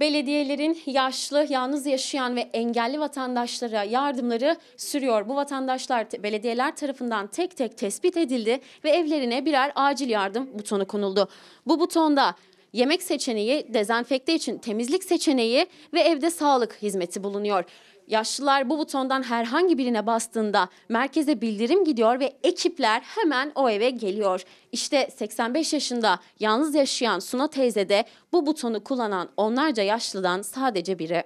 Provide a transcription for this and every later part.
Belediyelerin yaşlı, yalnız yaşayan ve engelli vatandaşlara yardımları sürüyor. Bu vatandaşlar belediyeler tarafından tek tek tespit edildi ve evlerine birer acil yardım butonu konuldu. Bu butonda yemek seçeneği, dezenfekte için temizlik seçeneği ve evde sağlık hizmeti bulunuyor. Yaşlılar bu butondan herhangi birine bastığında merkeze bildirim gidiyor ve ekipler hemen o eve geliyor. İşte 85 yaşında yalnız yaşayan Suna teyze de bu butonu kullanan onlarca yaşlıdan sadece biri.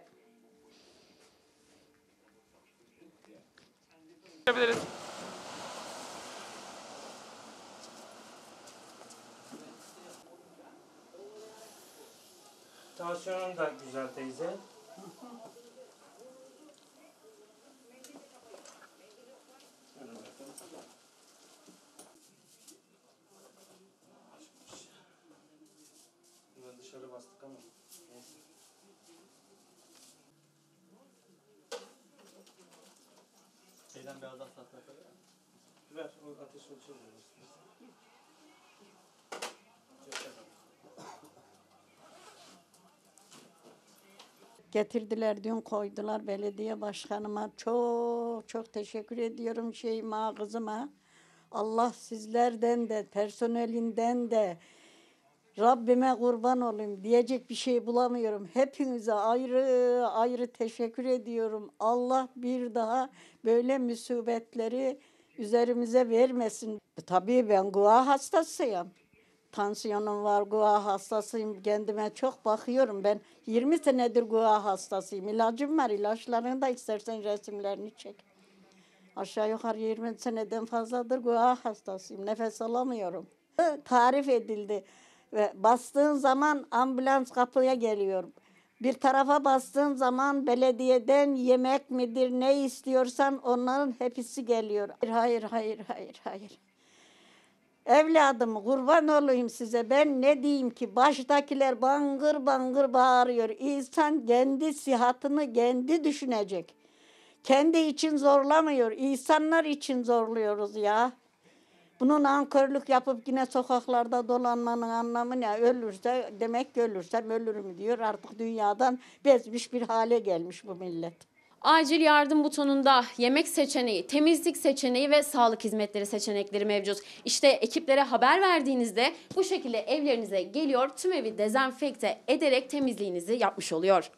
Tansiyonun da güzel teyze. Bunu dışarı bastık ama. neyse. Şeyden biraz daha satmak Ver o ateş ölçelim. Getirdiler dün koydular belediye başkanıma. Çok çok teşekkür ediyorum şeyma kızıma. Allah sizlerden de personelinden de Rabbime kurban olayım diyecek bir şey bulamıyorum. Hepinize ayrı ayrı teşekkür ediyorum. Allah bir daha böyle musibetleri üzerimize vermesin. Tabii ben gua hastasıyım. Tansiyonum var, gua hastasıyım. Kendime çok bakıyorum. Ben 20 senedir gua hastasıyım. İlacım var. İlaçlarını da istersen resimlerini çek. Aşağı yukarı 20 seneden fazladır gua hastasıyım. Nefes alamıyorum. Tarif edildi. Ve bastığın zaman ambulans kapıya geliyorum. Bir tarafa bastığın zaman belediyeden yemek midir ne istiyorsan onların hepsi geliyor. Hayır, hayır, hayır, hayır. Evladım kurban olayım size ben ne diyeyim ki baştakiler bangır bangır bağırıyor. İnsan kendi sihatını kendi düşünecek. Kendi için zorlamıyor. İnsanlar için zorluyoruz ya. Bunun ankörlük yapıp yine sokaklarda dolanmanın anlamı ne? Ölürse demek ki ölürsem ölürüm diyor. Artık dünyadan bezmiş bir hale gelmiş bu millet. Acil yardım butonunda yemek seçeneği, temizlik seçeneği ve sağlık hizmetleri seçenekleri mevcut. İşte ekiplere haber verdiğinizde bu şekilde evlerinize geliyor, tüm evi dezenfekte ederek temizliğinizi yapmış oluyor.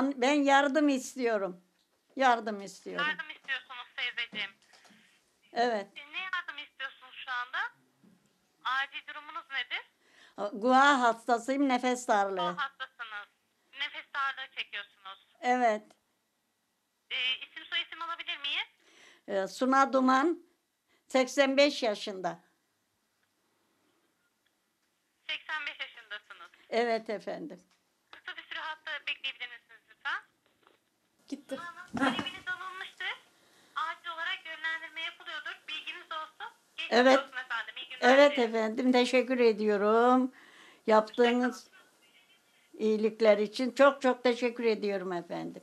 Ben yardım istiyorum. Yardım istiyorum. Yardım istiyorsunuz teyzeciğim. Evet. Ne yardım istiyorsunuz şu anda? Acil durumunuz nedir? Gua hastasıyım, nefes darlığı. hastasınız. Nefes darlığı çekiyorsunuz. Evet. E, isim soy isim alabilir miyim? Ee, Suna Duman 85 yaşında. 85 yaşındasınız. Evet efendim. Talebiniz alınmıştır. Acil olarak yönlendirme yapılıyordur. Bilginiz olsun. Geçmiş Evet. olsun efendim. İyi günler Evet dilerim. efendim teşekkür ediyorum. Yaptığınız iyilikler için çok çok teşekkür ediyorum efendim.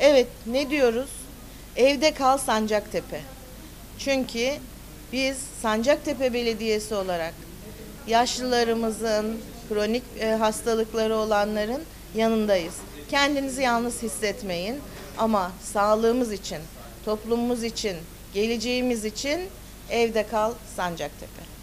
Evet ne diyoruz? Evde kal Sancaktepe. Çünkü biz Sancaktepe Belediyesi olarak yaşlılarımızın, kronik e, hastalıkları olanların yanındayız. Kendinizi yalnız hissetmeyin ama sağlığımız için, toplumumuz için, geleceğimiz için evde kal Sancaktepe.